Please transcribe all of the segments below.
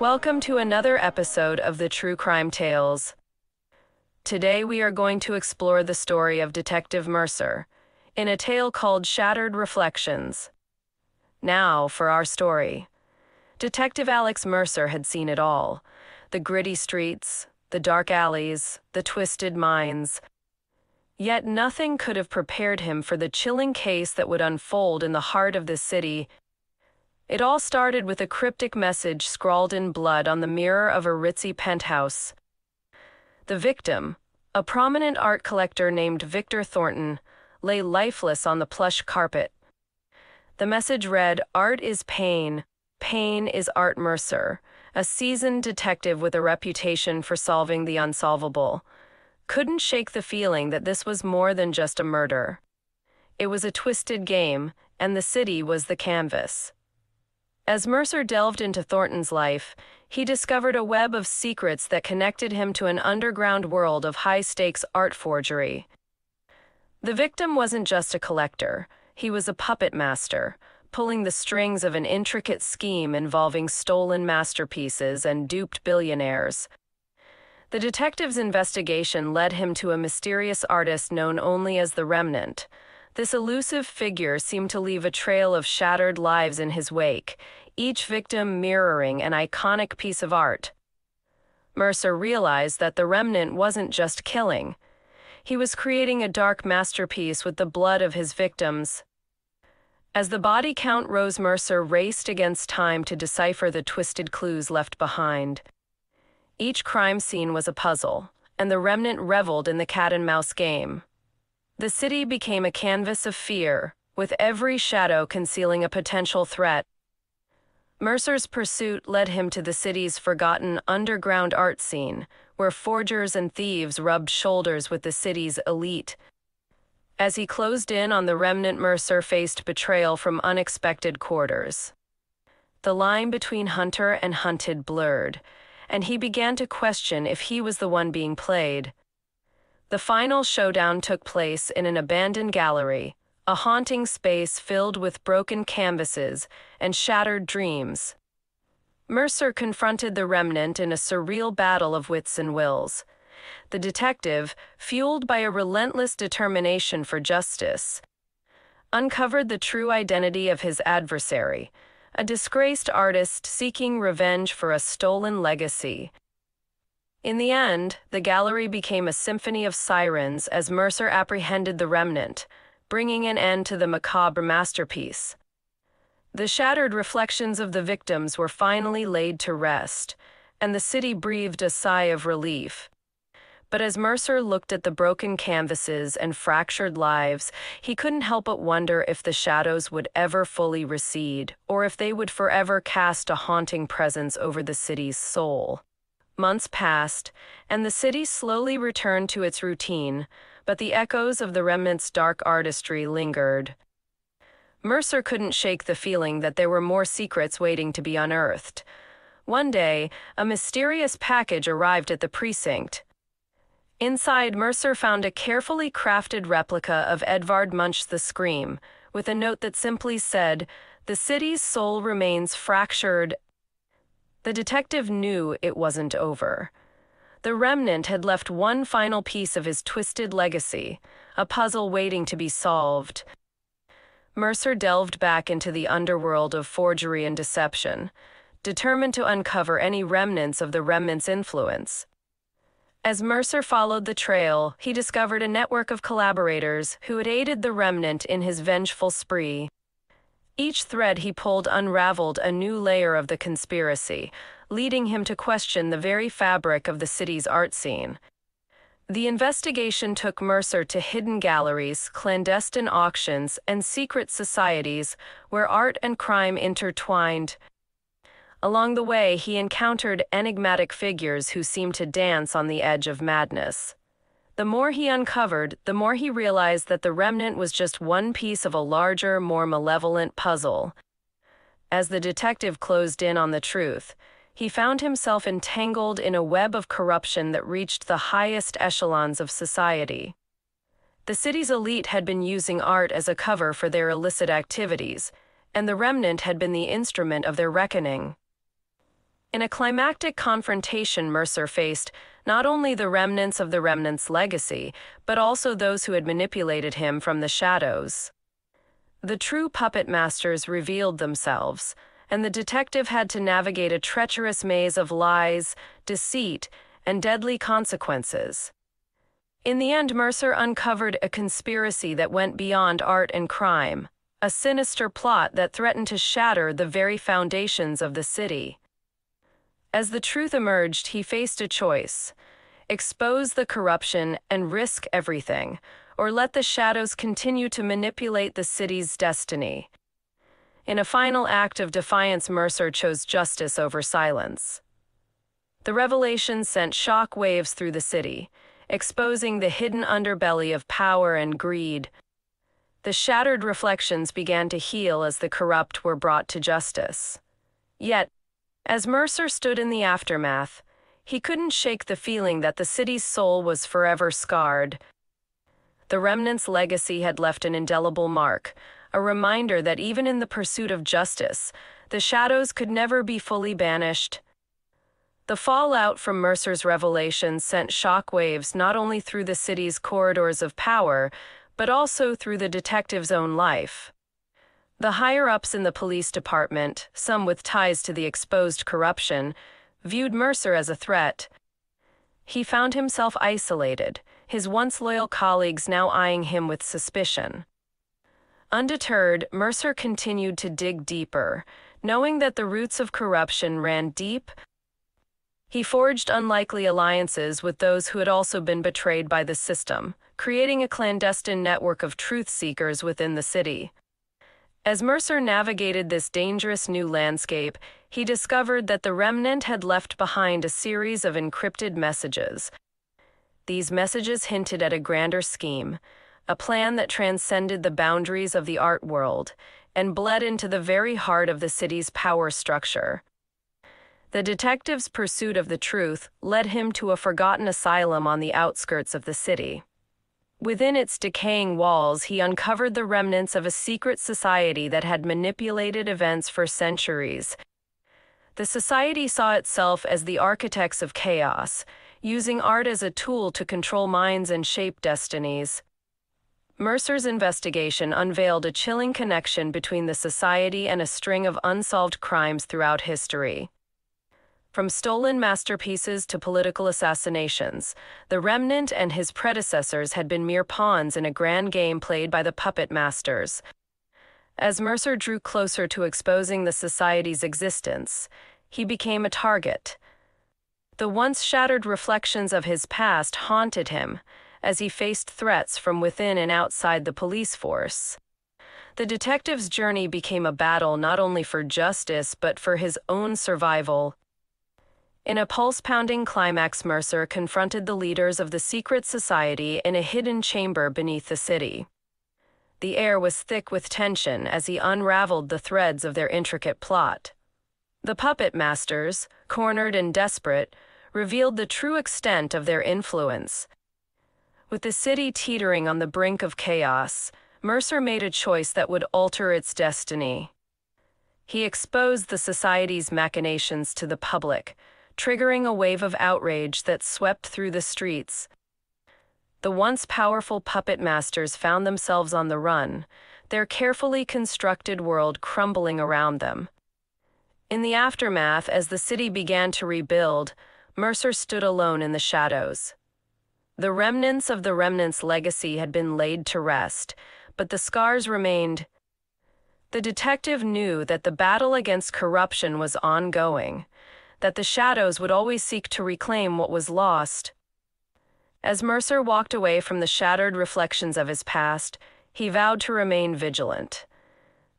Welcome to another episode of the True Crime Tales. Today we are going to explore the story of Detective Mercer in a tale called Shattered Reflections. Now for our story. Detective Alex Mercer had seen it all the gritty streets, the dark alleys, the twisted minds. Yet nothing could have prepared him for the chilling case that would unfold in the heart of the city it all started with a cryptic message scrawled in blood on the mirror of a ritzy penthouse. The victim, a prominent art collector named Victor Thornton, lay lifeless on the plush carpet. The message read Art is pain, pain is Art Mercer, a seasoned detective with a reputation for solving the unsolvable. Couldn't shake the feeling that this was more than just a murder. It was a twisted game, and the city was the canvas. As Mercer delved into Thornton's life, he discovered a web of secrets that connected him to an underground world of high stakes art forgery. The victim wasn't just a collector, he was a puppet master, pulling the strings of an intricate scheme involving stolen masterpieces and duped billionaires. The detective's investigation led him to a mysterious artist known only as the Remnant. This elusive figure seemed to leave a trail of shattered lives in his wake, each victim mirroring an iconic piece of art. Mercer realized that the remnant wasn't just killing. He was creating a dark masterpiece with the blood of his victims. As the body count rose, Mercer raced against time to decipher the twisted clues left behind. Each crime scene was a puzzle, and the remnant reveled in the cat and mouse game. The city became a canvas of fear, with every shadow concealing a potential threat. Mercer's pursuit led him to the city's forgotten underground art scene, where forgers and thieves rubbed shoulders with the city's elite. As he closed in on the remnant, Mercer faced betrayal from unexpected quarters. The line between hunter and hunted blurred, and he began to question if he was the one being played. The final showdown took place in an abandoned gallery, a haunting space filled with broken canvases and shattered dreams. Mercer confronted the remnant in a surreal battle of wits and wills. The detective, fueled by a relentless determination for justice, uncovered the true identity of his adversary, a disgraced artist seeking revenge for a stolen legacy. In the end, the gallery became a symphony of sirens as Mercer apprehended the remnant, bringing an end to the macabre masterpiece. The shattered reflections of the victims were finally laid to rest, and the city breathed a sigh of relief. But as Mercer looked at the broken canvases and fractured lives, he couldn't help but wonder if the shadows would ever fully recede, or if they would forever cast a haunting presence over the city's soul. Months passed, and the city slowly returned to its routine, but the echoes of the remnant's dark artistry lingered. Mercer couldn't shake the feeling that there were more secrets waiting to be unearthed. One day, a mysterious package arrived at the precinct. Inside, Mercer found a carefully crafted replica of Edvard Munch's The Scream, with a note that simply said, The city's soul remains fractured. The detective knew it wasn't over. The remnant had left one final piece of his twisted legacy, a puzzle waiting to be solved. Mercer delved back into the underworld of forgery and deception, determined to uncover any remnants of the remnant's influence. As Mercer followed the trail, he discovered a network of collaborators who had aided the remnant in his vengeful spree. Each thread he pulled unraveled a new layer of the conspiracy, leading him to question the very fabric of the city's art scene. The investigation took Mercer to hidden galleries, clandestine auctions, and secret societies where art and crime intertwined. Along the way, he encountered enigmatic figures who seemed to dance on the edge of madness. The more he uncovered, the more he realized that the remnant was just one piece of a larger, more malevolent puzzle. As the detective closed in on the truth, he found himself entangled in a web of corruption that reached the highest echelons of society. The city's elite had been using art as a cover for their illicit activities, and the remnant had been the instrument of their reckoning. In a climactic confrontation, Mercer faced not only the remnants of the remnant's legacy, but also those who had manipulated him from the shadows. The true puppet masters revealed themselves, and the detective had to navigate a treacherous maze of lies, deceit, and deadly consequences. In the end, Mercer uncovered a conspiracy that went beyond art and crime, a sinister plot that threatened to shatter the very foundations of the city. As the truth emerged, he faced a choice expose the corruption and risk everything, or let the shadows continue to manipulate the city's destiny. In a final act of defiance, Mercer chose justice over silence. The revelation sent shock waves through the city, exposing the hidden underbelly of power and greed. The shattered reflections began to heal as the corrupt were brought to justice. Yet, as Mercer stood in the aftermath, he couldn't shake the feeling that the city's soul was forever scarred. The remnant's legacy had left an indelible mark, a reminder that even in the pursuit of justice, the shadows could never be fully banished. The fallout from Mercer's revelations sent shockwaves not only through the city's corridors of power, but also through the detective's own life. The higher ups in the police department, some with ties to the exposed corruption, viewed Mercer as a threat. He found himself isolated, his once loyal colleagues now eyeing him with suspicion. Undeterred, Mercer continued to dig deeper, knowing that the roots of corruption ran deep. He forged unlikely alliances with those who had also been betrayed by the system, creating a clandestine network of truth seekers within the city. As Mercer navigated this dangerous new landscape, he discovered that the remnant had left behind a series of encrypted messages. These messages hinted at a grander scheme, a plan that transcended the boundaries of the art world and bled into the very heart of the city's power structure. The detective's pursuit of the truth led him to a forgotten asylum on the outskirts of the city. Within its decaying walls, he uncovered the remnants of a secret society that had manipulated events for centuries. The society saw itself as the architects of chaos, using art as a tool to control minds and shape destinies. Mercer's investigation unveiled a chilling connection between the society and a string of unsolved crimes throughout history. From stolen masterpieces to political assassinations, the Remnant and his predecessors had been mere pawns in a grand game played by the puppet masters. As Mercer drew closer to exposing the society's existence, he became a target. The once shattered reflections of his past haunted him as he faced threats from within and outside the police force. The detective's journey became a battle not only for justice but for his own survival. In a pulse pounding climax, Mercer confronted the leaders of the secret society in a hidden chamber beneath the city. The air was thick with tension as he unraveled the threads of their intricate plot. The puppet masters, cornered and desperate, revealed the true extent of their influence. With the city teetering on the brink of chaos, Mercer made a choice that would alter its destiny. He exposed the society's machinations to the public, triggering a wave of outrage that swept through the streets. The once powerful puppet masters found themselves on the run, their carefully constructed world crumbling around them. In the aftermath, as the city began to rebuild, Mercer stood alone in the shadows. The remnants of the remnant's legacy had been laid to rest, but the scars remained. The detective knew that the battle against corruption was ongoing, that the shadows would always seek to reclaim what was lost. As Mercer walked away from the shattered reflections of his past, he vowed to remain vigilant.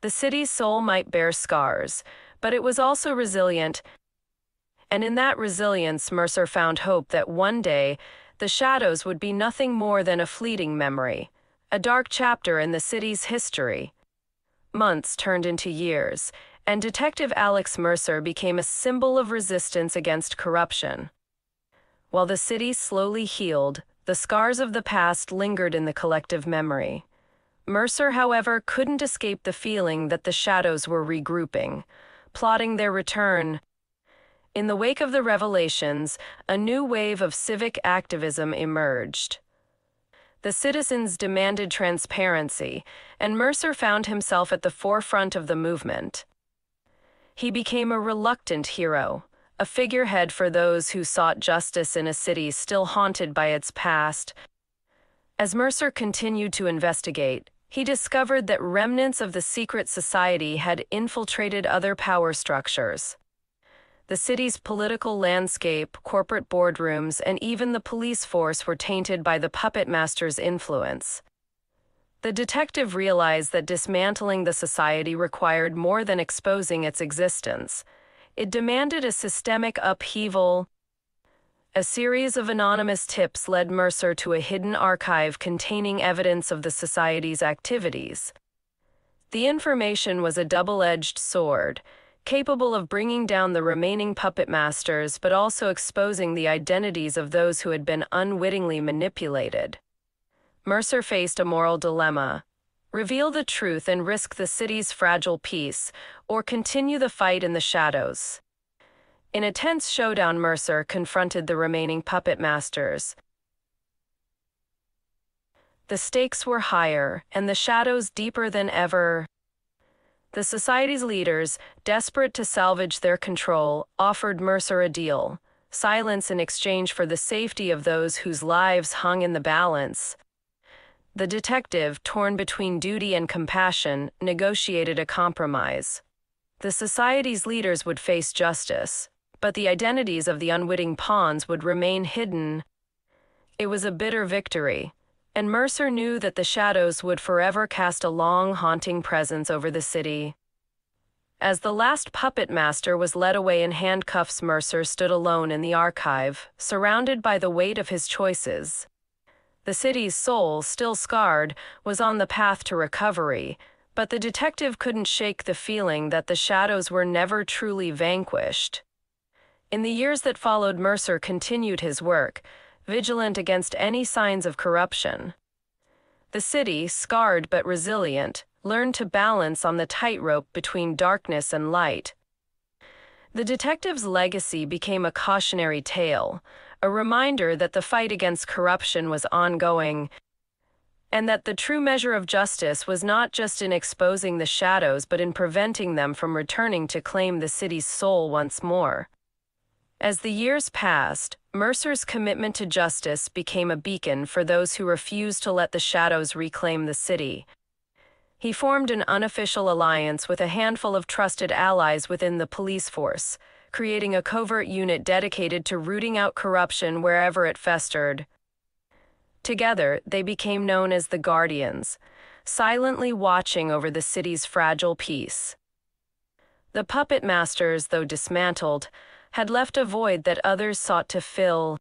The city's soul might bear scars, but it was also resilient, and in that resilience, Mercer found hope that one day the shadows would be nothing more than a fleeting memory, a dark chapter in the city's history. Months turned into years, and Detective Alex Mercer became a symbol of resistance against corruption. While the city slowly healed, the scars of the past lingered in the collective memory. Mercer, however, couldn't escape the feeling that the shadows were regrouping, plotting their return. In the wake of the revelations, a new wave of civic activism emerged. The citizens demanded transparency, and Mercer found himself at the forefront of the movement. He became a reluctant hero, a figurehead for those who sought justice in a city still haunted by its past. As Mercer continued to investigate, he discovered that remnants of the secret society had infiltrated other power structures. The city's political landscape, corporate boardrooms, and even the police force were tainted by the puppet master's influence. The detective realized that dismantling the society required more than exposing its existence. It demanded a systemic upheaval. A series of anonymous tips led Mercer to a hidden archive containing evidence of the society's activities. The information was a double edged sword capable of bringing down the remaining puppet masters but also exposing the identities of those who had been unwittingly manipulated. Mercer faced a moral dilemma reveal the truth and risk the city's fragile peace, or continue the fight in the shadows. In a tense showdown, Mercer confronted the remaining puppet masters. The stakes were higher, and the shadows deeper than ever. The society's leaders, desperate to salvage their control, offered Mercer a deal silence in exchange for the safety of those whose lives hung in the balance. The detective, torn between duty and compassion, negotiated a compromise. The society's leaders would face justice, but the identities of the unwitting pawns would remain hidden. It was a bitter victory, and Mercer knew that the shadows would forever cast a long, haunting presence over the city. As the last puppet master was led away in handcuffs, Mercer stood alone in the archive, surrounded by the weight of his choices. The city's soul, still scarred, was on the path to recovery, but the detective couldn't shake the feeling that the shadows were never truly vanquished. In the years that followed, Mercer continued his work, vigilant against any signs of corruption. The city, scarred but resilient, learned to balance on the tightrope between darkness and light. The detective's legacy became a cautionary tale, a reminder that the fight against corruption was ongoing, and that the true measure of justice was not just in exposing the shadows but in preventing them from returning to claim the city's soul once more. As the years passed, Mercer's commitment to justice became a beacon for those who refused to let the shadows reclaim the city. He formed an unofficial alliance with a handful of trusted allies within the police force, creating a covert unit dedicated to rooting out corruption wherever it festered. Together, they became known as the Guardians, silently watching over the city's fragile peace. The puppet masters, though dismantled, had left a void that others sought to fill.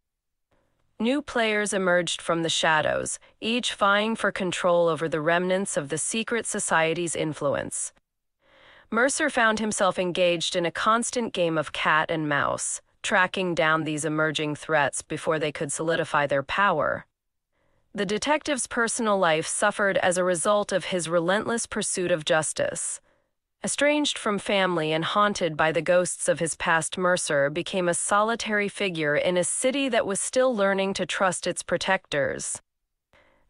New players emerged from the shadows, each vying for control over the remnants of the secret society's influence. Mercer found himself engaged in a constant game of cat and mouse, tracking down these emerging threats before they could solidify their power. The detective's personal life suffered as a result of his relentless pursuit of justice. Estranged from family and haunted by the ghosts of his past, Mercer became a solitary figure in a city that was still learning to trust its protectors.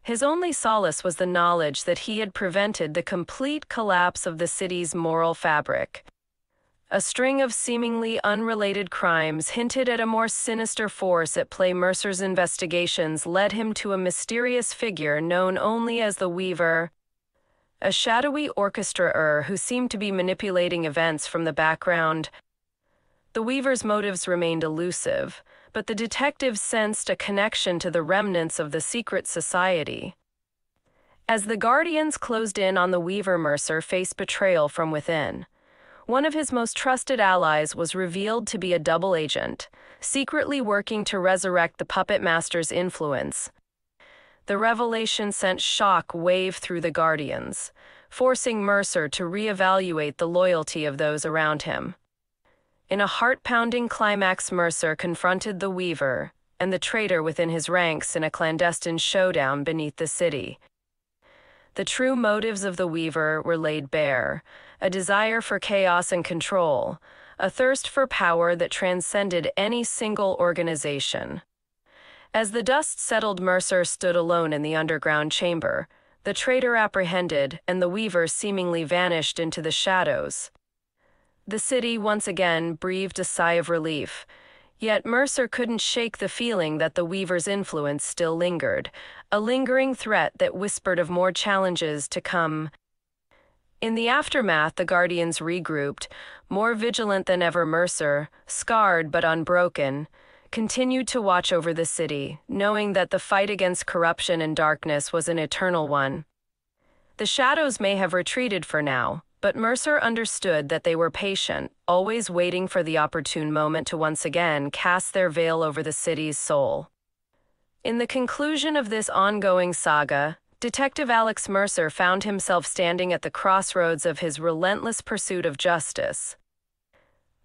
His only solace was the knowledge that he had prevented the complete collapse of the city's moral fabric. A string of seemingly unrelated crimes hinted at a more sinister force at play. Mercer's investigations led him to a mysterious figure known only as the Weaver, a shadowy orchestrator who seemed to be manipulating events from the background. The Weaver's motives remained elusive, but the detectives sensed a connection to the remnants of the secret society. As the Guardians closed in on the Weaver, Mercer faced betrayal from within. One of his most trusted allies was revealed to be a double agent, secretly working to resurrect the puppet master's influence. The revelation sent shock wave through the Guardians, forcing Mercer to reevaluate the loyalty of those around him. In a heart pounding climax, Mercer confronted the Weaver and the traitor within his ranks in a clandestine showdown beneath the city. The true motives of the Weaver were laid bare a desire for chaos and control, a thirst for power that transcended any single organization. As the dust settled, Mercer stood alone in the underground chamber, the traitor apprehended, and the weaver seemingly vanished into the shadows. The city once again breathed a sigh of relief. Yet Mercer couldn't shake the feeling that the Weaver's influence still lingered, a lingering threat that whispered of more challenges to come. In the aftermath, the Guardians regrouped, more vigilant than ever. Mercer, scarred but unbroken, continued to watch over the city, knowing that the fight against corruption and darkness was an eternal one. The shadows may have retreated for now, but Mercer understood that they were patient, always waiting for the opportune moment to once again cast their veil over the city's soul. In the conclusion of this ongoing saga, Detective Alex Mercer found himself standing at the crossroads of his relentless pursuit of justice.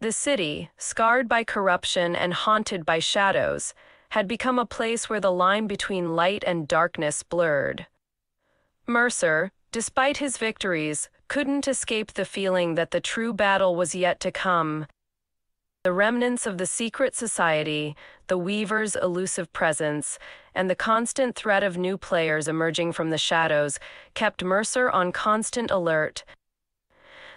The city, scarred by corruption and haunted by shadows, had become a place where the line between light and darkness blurred. Mercer, despite his victories, couldn't escape the feeling that the true battle was yet to come. The remnants of the secret society, the Weaver's elusive presence, and the constant threat of new players emerging from the shadows kept Mercer on constant alert.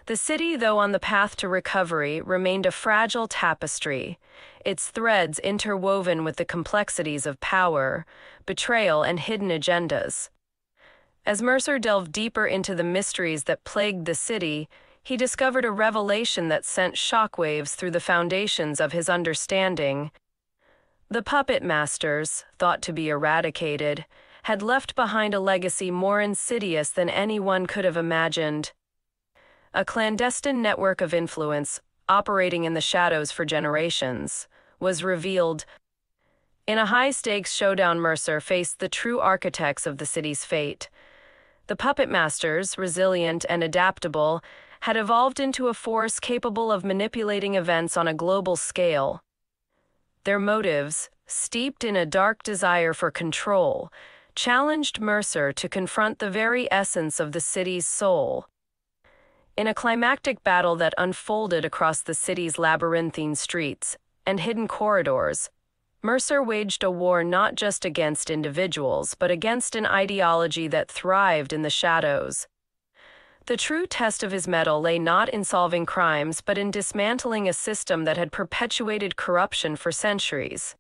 The city, though on the path to recovery, remained a fragile tapestry, its threads interwoven with the complexities of power, betrayal, and hidden agendas. As Mercer delved deeper into the mysteries that plagued the city, he discovered a revelation that sent shockwaves through the foundations of his understanding. The puppet masters, thought to be eradicated, had left behind a legacy more insidious than anyone could have imagined. A clandestine network of influence, operating in the shadows for generations, was revealed. In a high stakes showdown, Mercer faced the true architects of the city's fate. The puppet masters, resilient and adaptable, had evolved into a force capable of manipulating events on a global scale. Their motives, steeped in a dark desire for control, challenged Mercer to confront the very essence of the city's soul. In a climactic battle that unfolded across the city's labyrinthine streets and hidden corridors, Mercer waged a war not just against individuals, but against an ideology that thrived in the shadows. The true test of his mettle lay not in solving crimes, but in dismantling a system that had perpetuated corruption for centuries.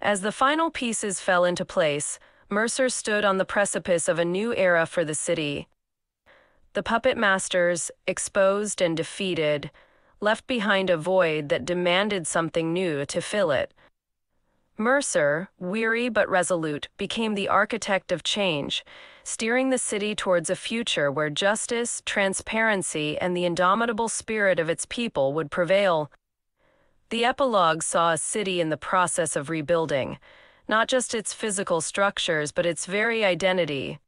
As the final pieces fell into place, Mercer stood on the precipice of a new era for the city. The puppet masters, exposed and defeated, left behind a void that demanded something new to fill it. Mercer, weary but resolute, became the architect of change, steering the city towards a future where justice, transparency, and the indomitable spirit of its people would prevail. The epilogue saw a city in the process of rebuilding, not just its physical structures, but its very identity.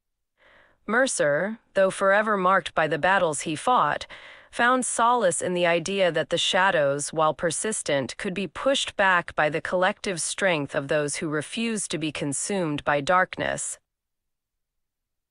Mercer, though forever marked by the battles he fought, found solace in the idea that the shadows, while persistent, could be pushed back by the collective strength of those who refused to be consumed by darkness.